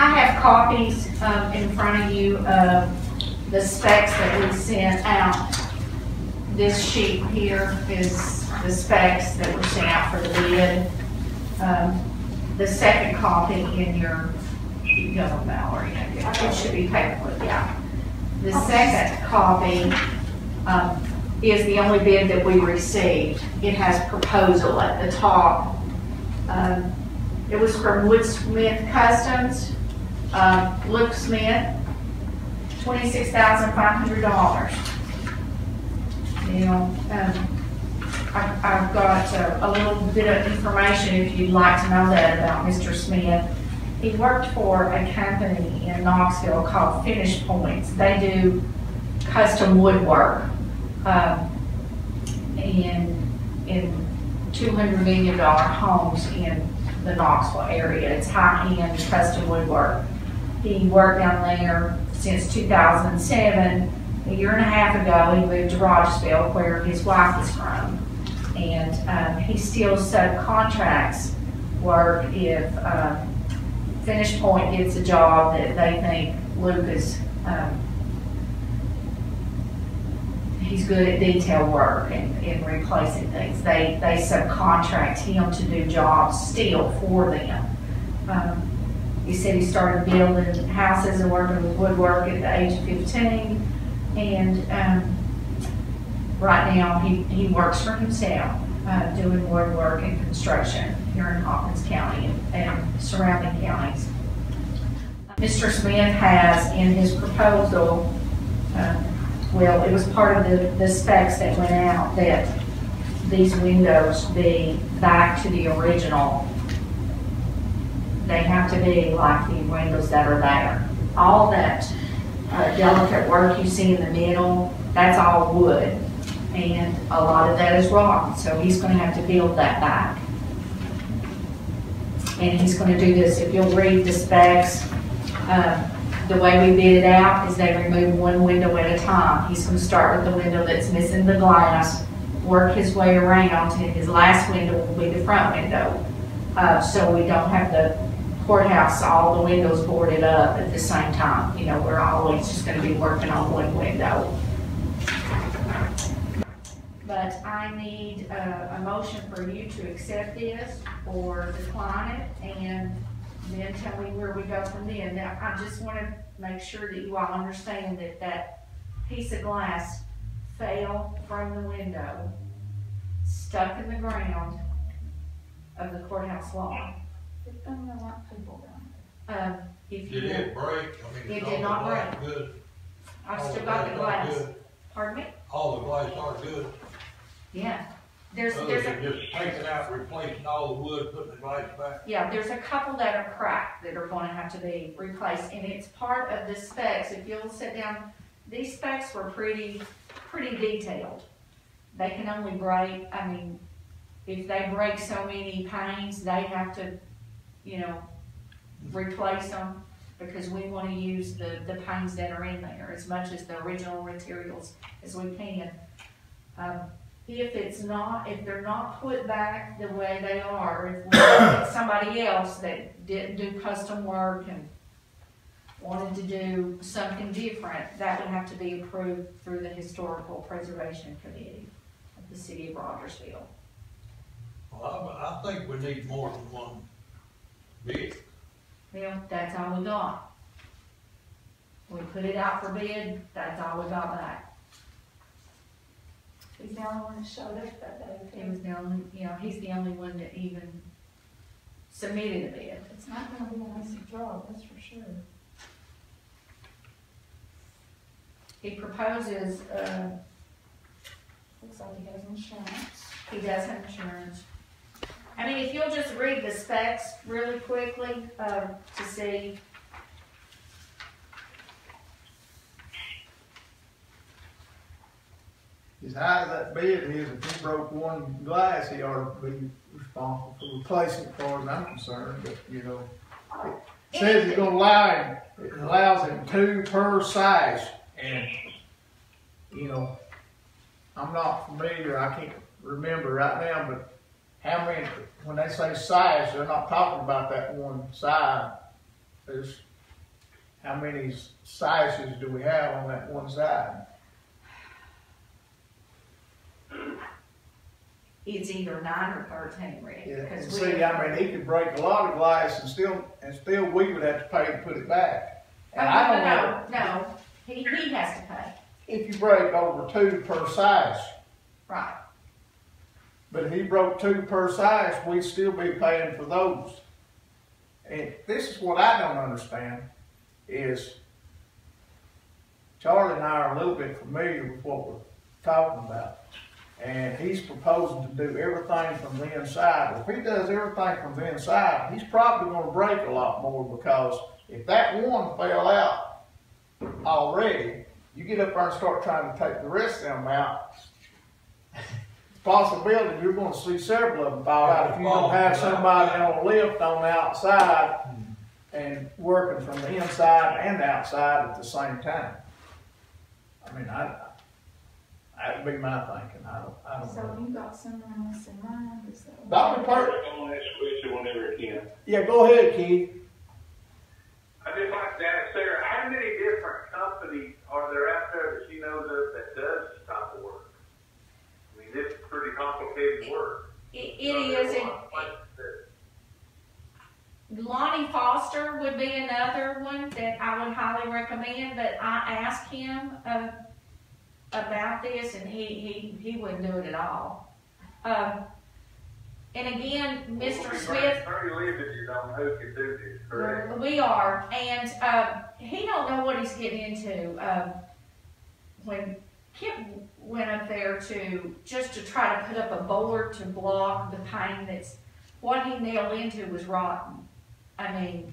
I have copies, um, in front of you of the specs that we sent out. This sheet here is the specs that were sent out for the bid. Um, the second copy in your yellow Mallory, it should be paperclip, yeah. The second copy, um, is the only bid that we received. It has proposal at the top. Um, It was from Woodsmith Customs, uh, Luke Smith, twenty-six thousand five hundred dollars. You know, um, I, I've got a, a little bit of information if you'd like to know that about Mr. Smith. He worked for a company in Knoxville called Finish Points. They do custom woodwork. Um, and in two hundred million dollar homes in the Knoxville area. It's high-end custom woodwork. He worked down there since two thousand and seven. A year and a half ago, he moved to Rogersville, where his wife is from. And, um, he still subcontracts work if, um, Finish Point gets a job that they think Luke is, um, he's good at detail work and, and replacing things. They, they subcontract him to do jobs still for them. Um, he said he started building houses and working with woodwork at the age of fifteen. And, um, right now, he, he works for himself, uh, doing woodwork and construction here in Hawkins County and, and surrounding counties. Mr. Smith has in his proposal, um, well, it was part of the, the specs that went out that these windows be back to the original. They have to be like the windows that are there. All that uh, delicate work you see in the middle, that's all wood. And a lot of that is rock, so he's gonna have to build that back. And he's gonna do this, if you'll read the specs, uh, the way we bid it out is they remove one window at a time. He's gonna start with the window that's missing the glass, work his way around, and his last window will be the front window. Uh, so we don't have the courthouse, all the windows boarded up at the same time. You know, we're always just gonna be working on one window. But I need a, a motion for you to accept this or decline it, and then tell me where we go from there. Now, I just wanna make sure that you all understand that that piece of glass fell from the window, stuck in the ground of the courthouse lawn. It's been a people down Um, if Did you, it break? I mean, It all did the not glass break. Good, I've all still the got the are glass. good, Pardon me? All the glass are good. Yeah. There's, Other there's a, than just taking out, replacing all the wood, putting the glass back. yeah, there's a couple that are cracked that are gonna have to be replaced, and it's part of the specs. If you'll sit down, these specs were pretty, pretty detailed. They can only break, I mean, if they break so many panes, they have to, you know, replace them, because we wanna use the, the panes that are in there, as much as the original materials as we can. Um, if it's not, if they're not put back the way they are, if we somebody else that didn't do custom work and wanted to do something different, that would have to be approved through the Historical Preservation Committee of the city of Rogersville. Well, I, I think we need more than one bid. Well, that's all we got. We put it out for bid, that's all we got back. He's the only one that showed up that day. He was the only, you know, he's the only one that even submitted a bid. It's not gonna be an easy job, that's for sure. He proposes, uh, Looks like he has insurance. He does have insurance. I mean, if you'll just read the specs really quickly, uh, to see. As high as that bid is, if he broke one glass, he ought to be responsible for replacing it, as far as I'm concerned, but, you know. It says it's gonna allow him, it allows him two per size, and, you know, I'm not familiar, I can't remember right now, but how many, when they say size, they're not talking about that one side. There's how many sizes do we have on that one side? It's either nine or thirteen, Rick. Yeah, see, we- I mean, he could break a lot of glass and still, and still we would have to pay to put it back. Oh, And I don't no, know, no, no, he, he has to pay, if you break over two per size. right. But if he broke two per sash, we'd still be paying for those. And this is what I don't understand, is Charlie and I are a little bit familiar with what we're talking about. And he's proposing to do everything from the inside. If he does everything from the inside, he's probably gonna break a lot more because if that one fell out already, you get up there and start trying to take the rest of them out, possibility you're gonna see several of them fall out if you don't have somebody on a lift on the outside and working from the inside and the outside at the same time. I mean, I, that'd be my thinking, I don't, I don't So know. you got someone else in mind, is that? The only part, on this question whenever it can. yeah, go ahead, Keith. I just like to ask Sarah, how many different companies are there out there that she knows of that does this type of work? I mean, this is pretty complicated work. It, it is, Lonnie Foster would be another one that I would highly recommend, but I asked him, uh, about this and he, he, he wouldn't do it at all. Um, and again, Mr. Smith, Very limited on who can do this, correct? we are, and, uh, he don't know what he's getting into, um, when Kip went up there to, just to try to put up a board to block the pane that's, what he nailed into was rotten. I mean,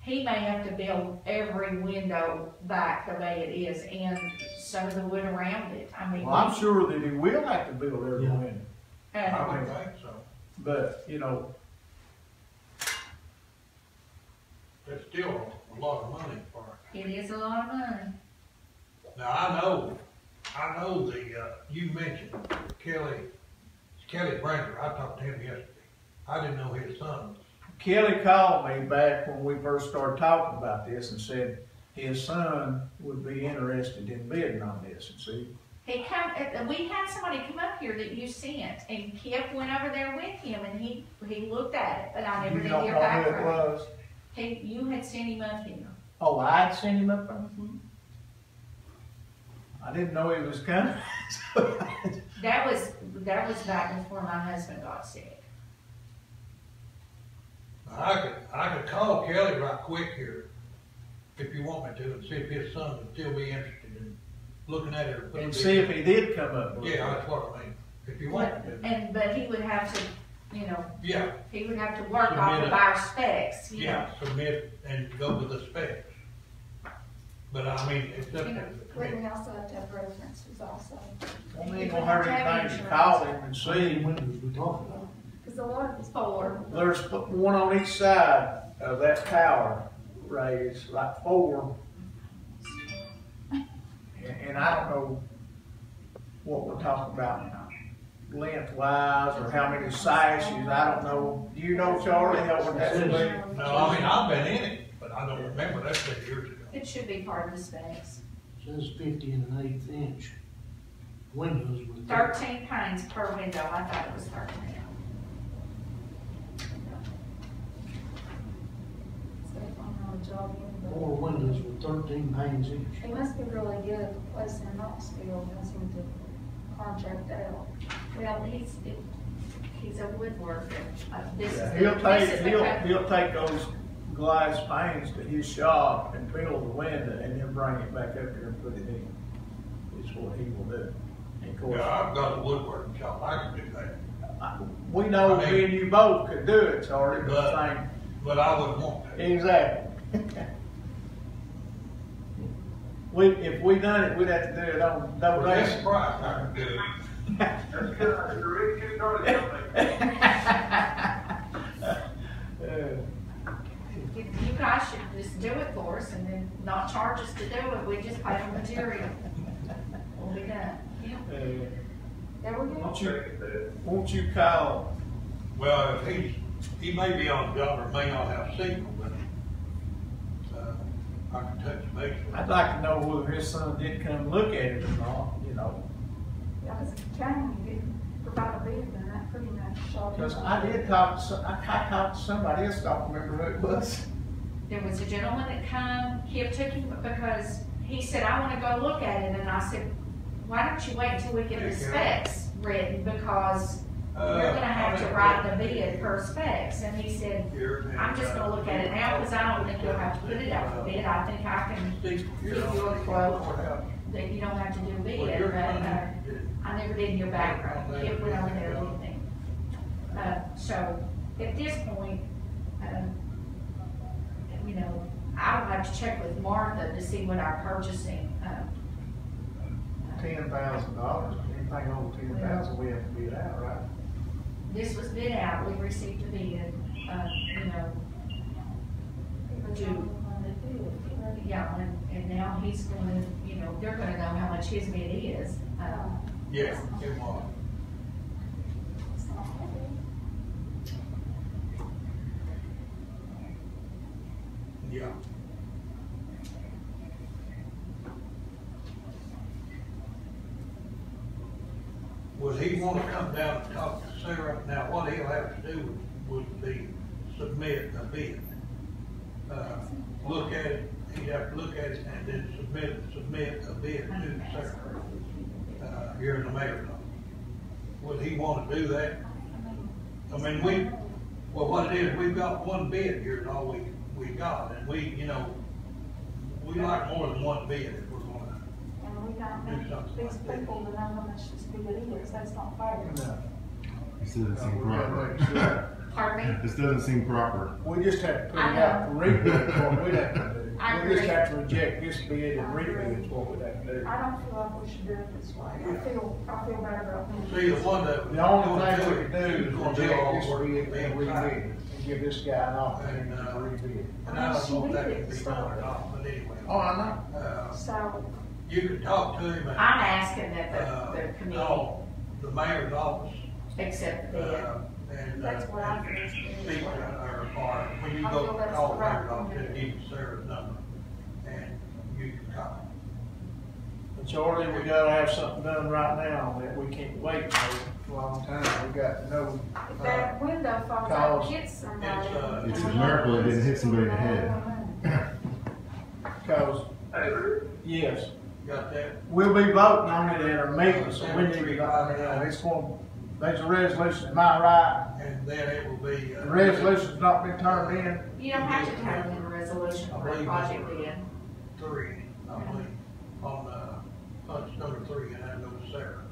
he may have to build every window back the way it is and some of the wood around it, I mean. Well, I'm sure that he will have to build every Yeah. window, uh, I would think so. but, you know, It's still a lot of money for it. It is a lot of money. Now, I know, I know the, uh, you mentioned Kelly, Kelly Brander, I talked to him yesterday. I didn't know his son Kelly called me back when we first started talking about this and said his son would be interested in bidding on this and see. He come, uh, we had somebody come up here that you sent, and Kip went over there with him, and he, he looked at it, but I never You did don't hear know back who it from him. was? He, you had sent him up here. Oh, I'd sent him up there? I didn't know he was coming. That was, that was back before my husband got sick. I could, I could call Kelly right quick here, if you want me to, and see if his son would still be interested in looking at it or And see if he did come up. Yeah, that's what I mean, if you want me to, And, but he would have to, you know, yeah, he would have to work off of our specs, you know. yeah, submit and go with the specs. But I mean, it's up to, But we also have to have references also, Well, ain't gonna hurt anything to call him and see. windows we talking about? because a lot of it's Four. There's one on each side of that tower, Ray, it's like four. And, and I don't know what we're talking about now lengthwise or how many sashes, I don't know. Do you know, Charlie, how would that be? no, I mean, I've been in it, but I don't remember, that's been years ago. It should be part of the specs. Says fifty and an eighth inch windows with. Thirteen panes per window, I thought it was thirteen. stuff on the Four windows with thirteen panes each. but He must be really good at the place in Knoxville, because he to contract out. Well, he's, he's a woodworker. Uh, This is, Yeah, the- He'll this take, is the he'll, kind- he'll take those glass panes to his shop and build the window and then bring it back up here and put it in. Is what he will do. And of course, Yeah, I've got a woodworking shop, I can do that, I- we know I mean- me and you both could do it, Charlie, but But- I but I wouldn't want to. think, exactly. We, if we done it, we'd have to do it on For this donation. price, I can do it. That's good, you're really too darn something. You you guys should just do it for us and then not charge us to do it, we just pay for material. We'll be done. Yeah. uh, There we go. Won't you, won't you call, Well, if he's, he may be on the job or may not have signal, but, uh, I can touch base with I'd like to know whether his son did come look at it or not, you know, Yeah, because if the county didn't provide a bid, because I did talk to some, I I talked to somebody else, don't remember who it was. There was a gentleman that come, Kip took him because he said, I wanna go look at it, and I said, why don't you wait till we get the specs written, because Uh, you're gonna have to write the bid per specs, and he said, I'm just gonna look at it now, cause I don't think you'll have to put it out for bid, I think I can, Give you a quote. that you don't have to do bid, but, uh, I never did hear back from him, Kip went over there. Uh, so, at this point, um, you know, I would have to check with Martha to see what our purchasing, uh, Ten thousand dollars, anything over ten thousand, we have to bid out, right? this was bid out, we received a bid, uh, you know, do, yeah, and, and now he's gonna, you know, they're gonna know how much his bid is, uh, Yeah, it was. Yeah. Would he wanna come down and talk to Sarah? Now, what he'll have to do would be submit a bid. Uh, look at it, he'd have to look at it and then submit, submit a bid to Sarah, uh, here in the mayor's office. Would he wanna do that? I mean, we, well, what it is, we've got one bid here is all we, we got, and we, you know, we like more than one bid if we're gonna, And we got Do something these like that. people that know how much this bid is, that's not fair. No. This doesn't seem we gotta proper. pardon me? This doesn't seem proper. We just have to put it out for rebid, is we'd have to do. I We just agree. have to reject this bid and rebid is what we'd have to do. I don't feel like we should do it this way. I feel, I feel bad about him. see, the one that. The only thing we could do is gonna do reject this bid and being rebid, tried. and give this guy an opportunity And, to uh, rebid. And I don't know if that can be done or not, but anyway. Oh, I know. Uh, So, you can talk to him I'm and, asking that uh, the, the committee call the mayor's office, accept the bid. uh, and, uh, That's what I think. speak to, or, or when you I go feel that's call the the right mayor's office, thing to give you Sarah's number, and you can call. But Charlie, we gotta have something done right now, that we can't wait for a long time, we got no. if uh, that window falls out and hits It's, somebody. uh, It's a miracle it didn't hit somebody in the head. Cause, Hey, yes, Got that? we'll be voting on it at our meeting, so we need to, I mean, uh, it's going, there's a resolution, am I right? And then it will be. uh, The resolution's not been turned in, You don't have to turn in a resolution for a project bid. Three, I believe, on, uh, punch number three, and that goes to Sarah,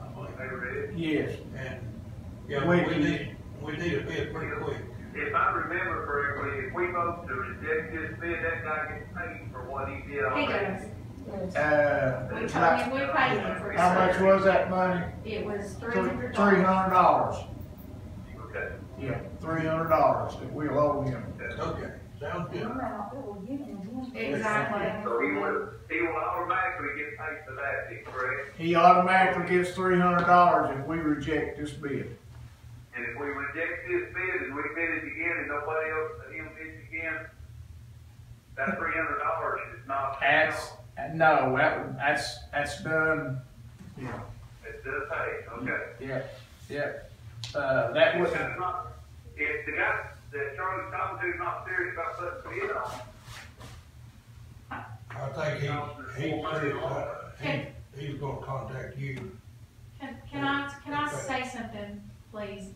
I believe. hey, Rick. yes. And, yeah, Wait. we need, we need a bid pretty quick. If I remember correctly, if we vote to reject this bid, that guy gets paid for what he did He already. does. Yes. Uh, We it's told like- him we paid him for his how much was that money? It was three Three hundred three dollars. hundred dollars, Okay. yeah, three hundred dollars that we'll owe him. Okay, sounds good. We're not, it will give him one. Exactly. So he will, he will automatically get paid for that, correct? He automatically gets three hundred dollars if we reject this bid. And if we reject this bid and we bid it again and nobody else, him bids again, that three hundred dollars is not. That's, no, that, that's, that's done, yeah, It does pay, okay. yeah, yeah. Uh, that was, that's if the guy that Charlie's talking is not serious about putting bid on, I think he, he, uh, he, he's gonna contact you. Can, can I, can I say something, please?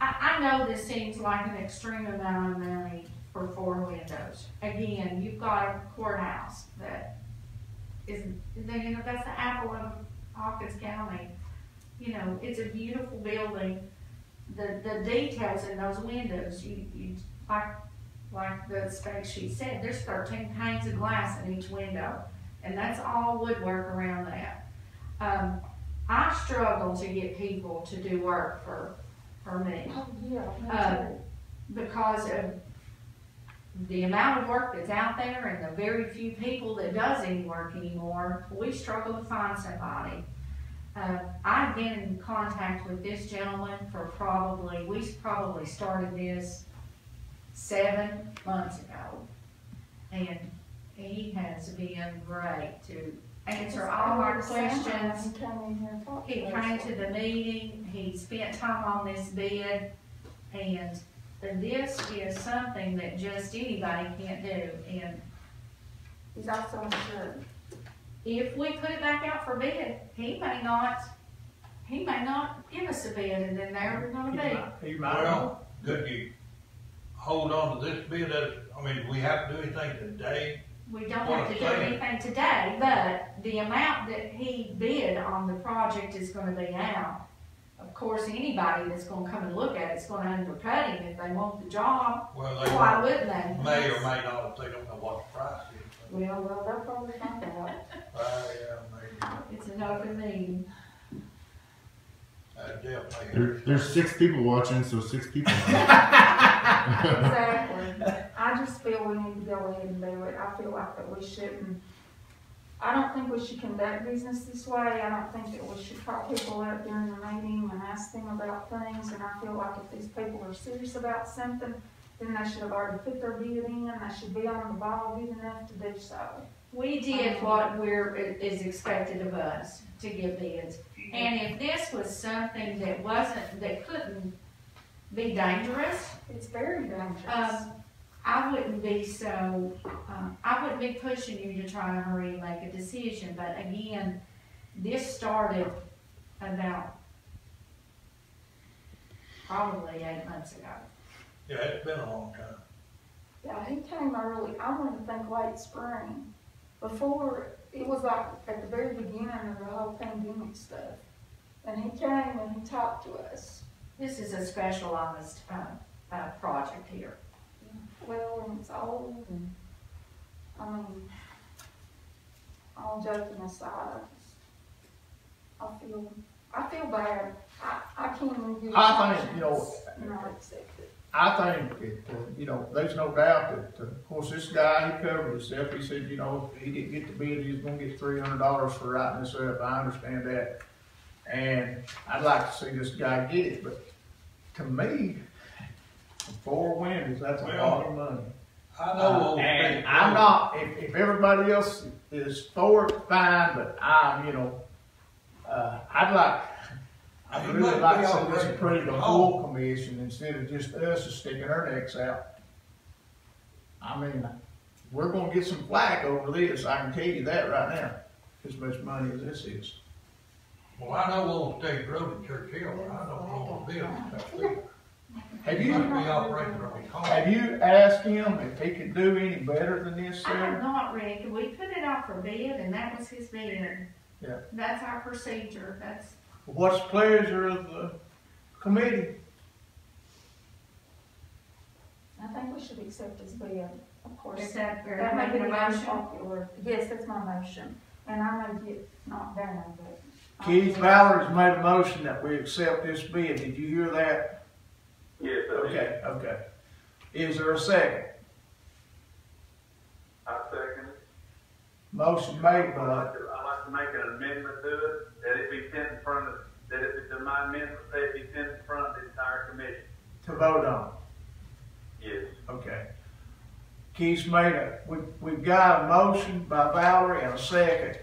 I, I know this seems like an extreme amount of money for four windows. Again, you've got a courthouse that is, you know, that's the apple of Hawkins County. You know, it's a beautiful building. The, the details in those windows, you, you, like, like the spec sheet said, there's thirteen panes of glass in each window. And that's all woodwork around that. Um, I struggle to get people to do work for, for me Oh, yeah, Uh, me because of the amount of work that's out there and the very few people that does any work anymore, we struggle to find somebody. Uh, I've been in contact with this gentleman for probably, we probably started this seven months ago. And he has been great to answer all our questions. He came in here and talked He to to the meeting, he spent time on this bid, and this is something that just anybody can't do. And He's also insured. If we put it back out for bid, he may not, he may not give us a bid, and then there we're gonna be. might, he might. Well, could you hold on to this bid as, I mean, do we have to do anything today? We don't have to I'm do saying. anything today, but the amount that he bid on the project is gonna be out. Of course, anybody that's gonna come and look at it's gonna undercut him if they want the job, Well, why wouldn't they? may or may not, if they don't know what the price is. Well, well, they'll probably find out. Yeah, maybe, It's an open meeting. uh, Jeff may. There, there's six people watching, so six people. Exactly. I just feel we need to go ahead and do it. I feel like that we shouldn't, I don't think we should conduct business this way. I don't think that we should call people up during the meeting and ask them about things. And I feel like if these people are serious about something, then they should have already put their bid in, they should be on the ball good enough to do so. We did what we're, is expected of us, to give bids. And if this was something that wasn't, that couldn't be dangerous, It's very dangerous. um, I wouldn't be so, um, I wouldn't be pushing you to try and hurry and make a decision, but again, this started about probably eight months ago. Yeah, it's been a long time. Yeah, he came early, I wanted to think late spring, before, it was like at the very beginning of the whole pandemic stuff. And he came and he talked to us, This is a specialized, um, uh, project here. well, and it's old, and, I mean, all joking aside, I just, I feel, I feel bad, I, I can't even get. I think, you know, Not accept it. I think that, uh, you know, there's no doubt that, uh, of course, this guy, he covered himself, he said, you know, if he didn't get the bid, he was gonna get three hundred dollars for writing this up, I understand that. And I'd like to see this guy get it, but to me, four winners, that's a lot of money. I know. old And I'm not, if, if everybody else is for it, fine, but I'm, you know, uh, I'd like, I'd really might like be to see operating this approved the oh. whole full commission instead of just us sticking our necks out. I mean, we're gonna get some flack over this, I can tell you that right now, as much money as this is. Well, I know Old State Road in Church Hill, but I don't know the building. Have He you, must be operating from his have you asked him if he could do any better than this, I have Sarah? not, Rick, we put it out for bid and that was his bid. Yeah. That's our procedure, that's, What's the pleasure of the committee? I think we should accept his bid, of course. is that, are That may be making a motion? unpopular, yes, that's my motion, and I may get knocked down, but. Keith Ballard's made a motion that we accept this bid. Did you hear that? Yes, I did. Okay, okay. Is there a second? I second it. Motion made I'd by, I'd like to make an amendment to it, that it be sent in front of, that if it's in my amendment, say it be sent in front of the entire commission. to vote on. Yes. Okay. Keith's made a, we, we've got a motion by Valerie and a second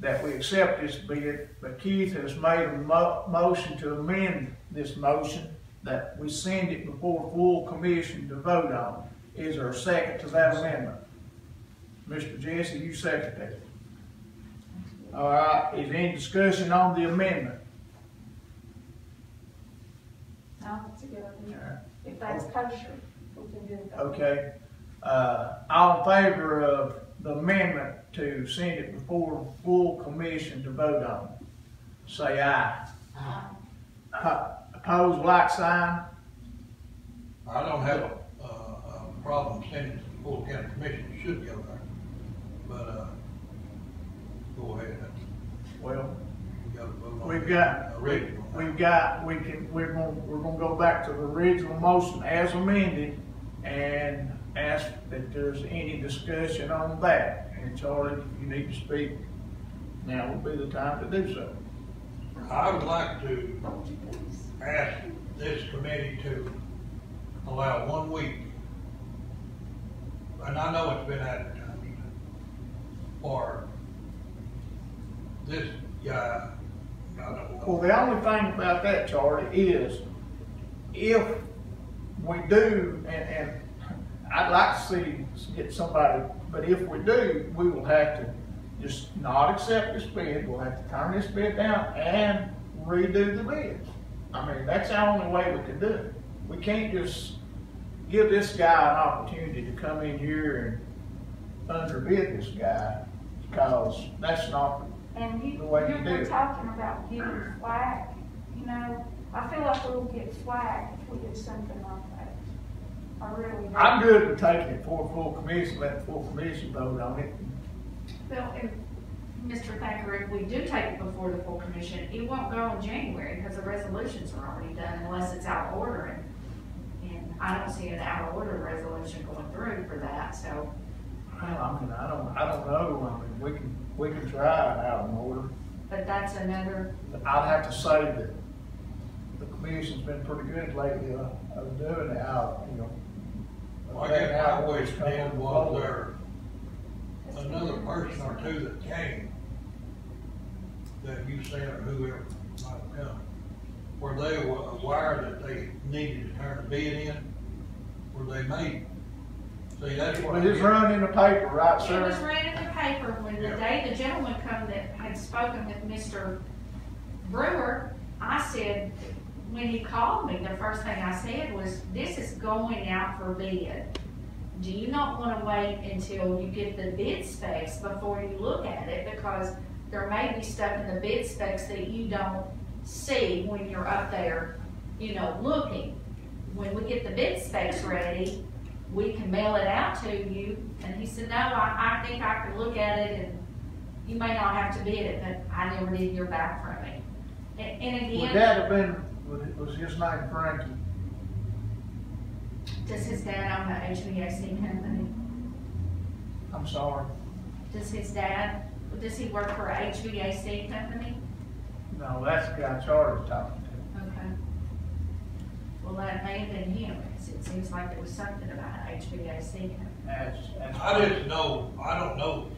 that we accept this bid, but Keith has made a mo- motion to amend this motion that we send it before full commission to vote on. Is there a second to that amendment? Mr. Jesse, you second that. All right, is there any discussion on the amendment? I think it's a good idea. If that's kosher, we can do that. Okay, uh, all in favor of the amendment to send it before full commission to vote on, say aye. Po- Opposed, like sign? I don't have a, a, a problem sending it to the full county commission, it should go there. But, uh, go ahead, Well, we gotta vote on. we've got, we- Original. we've got, we can, we're gonna, we're gonna go back to the original motion as amended and ask that there's any discussion on that. And Charlie, if you need to speak, now would be the time to do so. I would like to ask this committee to allow one week. And I know it's been advertised, for this guy, Well, the only thing about that, Charlie, is if we do, and, and I'd like to see, get somebody, but if we do, we will have to just not accept this bid, we'll have to turn this bid down and redo the bids. I mean, that's the only way we can do it. We can't just give this guy an opportunity to come in here and underbid this guy, because that's not And you, The way you you're do you're talking about getting flack, you know, I feel like we'll get flack if we do something like that. I really do. I'm good with taking it for a full commission, let the full commission vote on it. Well, if, Mr. Thacker, if we do take it before the full commission, it won't go in January because the resolutions are already done unless it's out of order. And and I don't see an out of order resolution going through for that, so. Well, I mean, I don't, I don't know, I mean, we can, we can try it out in order. But that's another, I'd have to say that the commission's been pretty good lately of, of doing it out, you know. I guess I always did was there another person or two that came that you sent or whoever might have come. Were they aware that they needed to turn the bid in? Were they made? See, that's what. But it's get. run in the paper, right, sir. it was sir? read in the paper when the Yeah. day the gentleman come that had spoken with Mr. Brewer, I said, when he called me, the first thing I said was, this is going out for bid. Do you not wanna wait until you get the bid specs before you look at it? Because there may be stuff in the bid specs that you don't see when you're up there, you know, looking. When we get the bid specs ready, we can mail it out to you. And he said, no, I, I think I can look at it and you may not have to bid it, but I never did hear back from him. And, and Would again, that have been, was- his name Frankie? does his dad own the HVAC company? I'm sorry. Does his dad, does he work for a HVAC company? No, that's the guy Charlie's talking. Well, that may have been him, 'cause it seems like there was something about an HVAC company. That's, that's. I just know, I don't know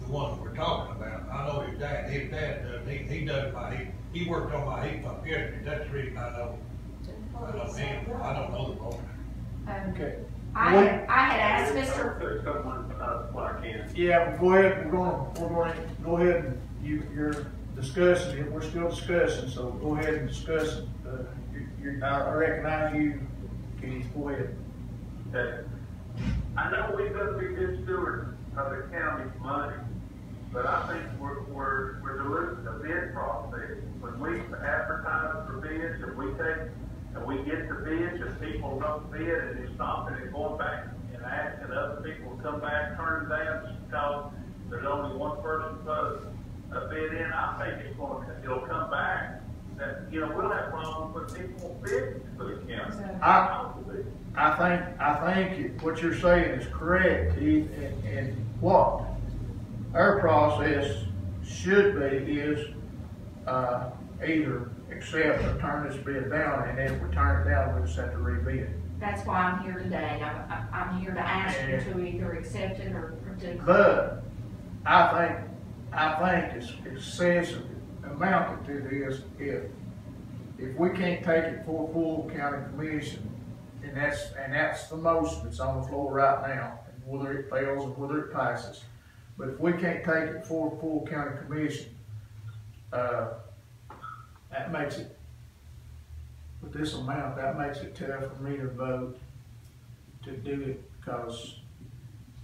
the one we're talking about. I know his dad, his dad does, he, he does my heat, he worked on my heat pump yesterday, that's the reason I know. I know him, I don't know the owner. Um, Okay. I had, I had asked Mr. There's someone, uh, what I can. Yeah, go ahead, we're gonna, we're going, to go ahead and you, you're discussing it, we're still discussing, so go ahead and discuss it. Uh, you, you, I recognize you, Keith, go ahead. that I know we gotta be good stewards of the county's money, but I think we're, we're, we're diluting the bid process. When we advertise for bids and we take, and we get the bids and people don't bid and it's stopping and going back and asking other people to come back, turn down because there's only one person put a bid in, I think it's gonna, it'll come back. That, you know, we'll have problems with people bidding for the county. I- I think, I think what you're saying is correct, Keith, and, and what our process should be is, uh, either accept or turn this bid down, and if we turn it down, we just have to rebid it. That's why I'm here today. I'm, I'm- I'm here to ask you to either accept it or or to. But I think, I think it's excessive amounted to this if, if we can't take it for full county commission, and that's, and that's the most that's on the floor right now, whether it fails or whether it passes. But if we can't take it for full county commission, uh, that makes it, with this amount, that makes it tough for me to vote to do it, because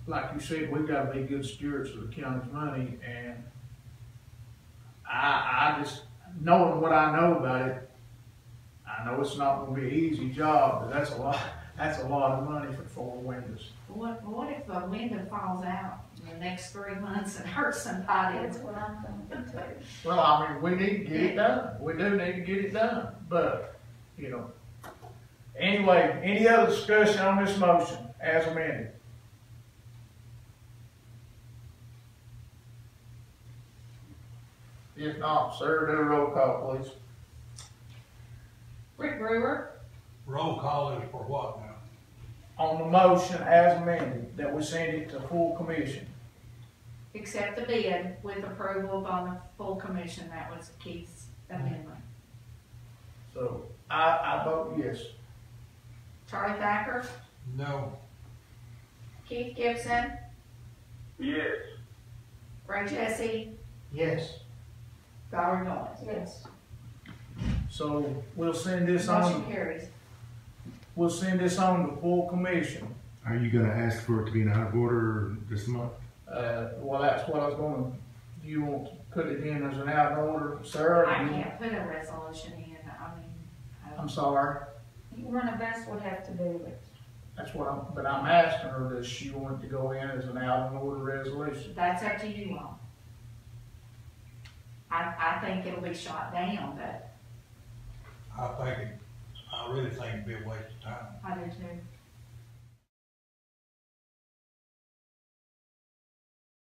like you said, we've gotta be good stewards of the county's money, and I, I just, knowing what I know about it, I know it's not gonna be an easy job, but that's a lot, that's a lot of money for four windows. What, what if a window falls out in the next three months and hurts somebody? That's what I'm thinking too. Well, I mean, we need to get it done, we do need to get it done, but, you know. Anyway, any other discussion on this motion as amended? If not, sir, do a roll call, please. Rick Brewer, Roll call is for what now? on the motion as amended, that we send it to full commission. accept the bid with approval upon the full commission. That was Keith's amendment. So, I, I vote yes. Charlie Thacker, No, Keith Gibson, Yes, Ray Jesse, Yes. Valerie Noyes. Yes. So, we'll send this Motion on, carries. we'll send this on to full commission. Are you gonna ask for it to be an out of order this month? Uh, well, that's what I was gonna, do you want to put it in as an out of order, Sarah? I Do you- can't put a resolution in, I mean, I I'm sorry, One of us would have to do it. that's what I'm, but I'm asking her, does she want it to go in as an out of order resolution? that's up to you all. I, I think it'll be shot down, but I think it, I really think it'd be a waste of time. I do too.